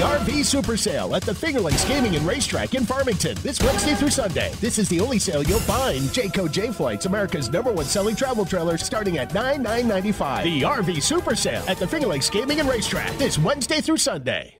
RV Super Sale at the Finger Lakes Gaming and Racetrack in Farmington this Wednesday through Sunday. This is the only sale you'll find. Jayco Jay Flights, America's number one selling travel trailer, starting at $9,995. The RV Super Sale at the Finger Lakes Gaming and Racetrack this Wednesday through Sunday.